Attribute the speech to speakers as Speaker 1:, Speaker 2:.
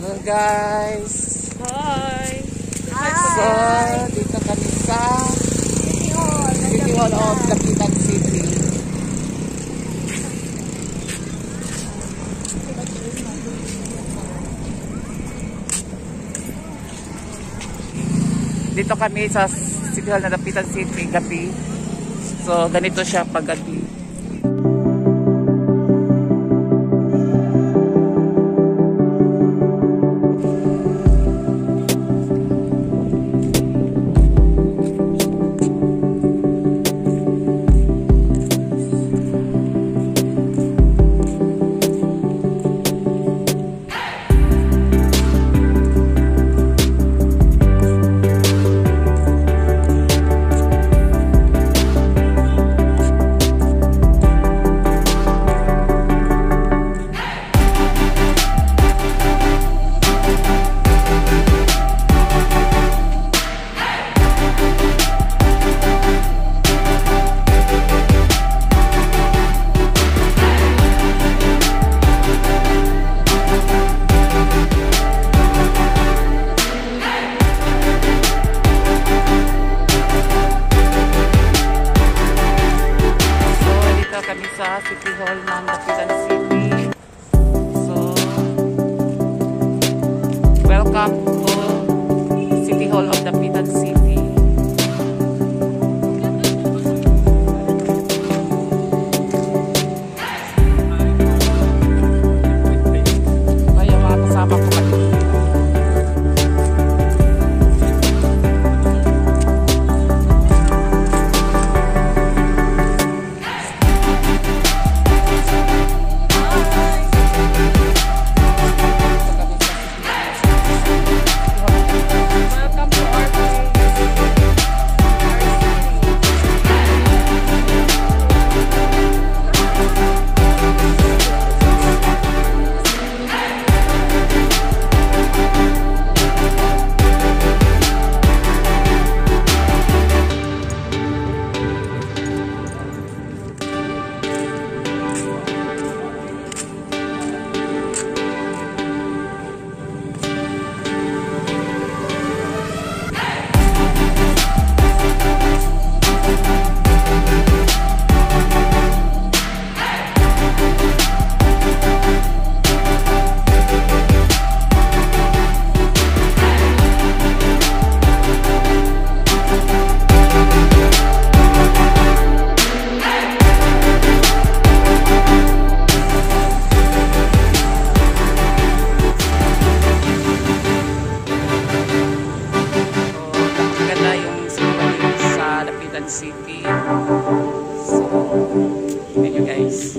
Speaker 1: guys!
Speaker 2: Hi!
Speaker 1: So, dito kami sa City Hall of Lapitan City. Dito kami sa City Hall na Lapitan City gabi. So, ganito siya pag gabi. Dito kami sa City Hall ng Lapitan City. So, welcome to City Hall of Lapitan City. with you guys.